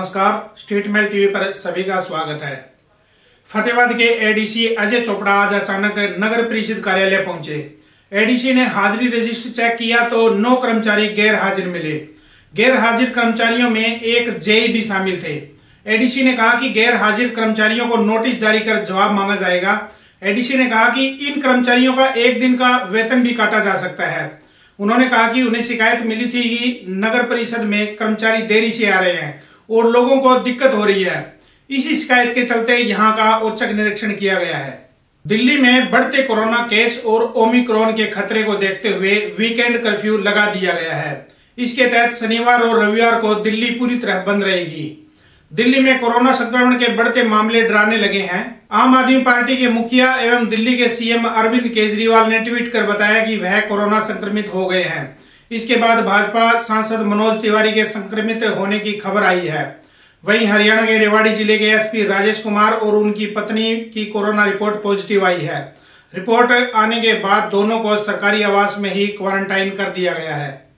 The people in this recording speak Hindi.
नमस्कार स्टेट मेल टीवी पर सभी का स्वागत है। फतेहाबाद के एडीसी अजय चोपड़ा आज अचानक नगर परिषद कार्यालय पहुँचे। एडीसी ने हाजिरी रजिस्टर चेक किया तो नौ कर्मचारी गैर हाजिर मिले। गैर हाजिर कर्मचारियों में एक जेई भी शामिल थे। एडीसी ने कहा कि गैर हाजिर कर्मचारियों को नोटिस जारी कर जवाब मांगा जाएगा। एडीसी ने कहा कि इन कर्मचारियों का एक दिन का वेतन भी काटा जा सकता है। उन्होंने कहा कि उन्हें शिकायत मिली थी कि नगर परिषद में कर्मचारी देरी से आ रहे हैं। और लोगों को दिक्कत हो रही है। इसी शिकायत के चलते यहाँ का औचक निरीक्षण किया गया है। दिल्ली में बढ़ते कोरोना केस और ओमिक्रॉन के खतरे को देखते हुए वीकेंड कर्फ्यू लगा दिया गया है। इसके तहत शनिवार और रविवार को दिल्ली पूरी तरह बंद रहेगी। दिल्ली में कोरोना संक्रमण के बढ़ते मामले डराने लगे हैं। आम आदमी पार्टी के मुखिया एवं दिल्ली के सीएम अरविंद केजरीवाल ने ट्वीट कर बताया कि वह कोरोना संक्रमित हो गए हैं। इसके बाद भाजपा सांसद मनोज तिवारी के संक्रमित होने की खबर आई है। वहीं हरियाणा के रेवाड़ी ज़िले के एसपी राजेश कुमार और उनकी पत्नी की कोरोना रिपोर्ट पॉजिटिव आई है। रिपोर्ट आने के बाद दोनों को सरकारी आवास में ही क्वारंटाइन कर दिया गया है।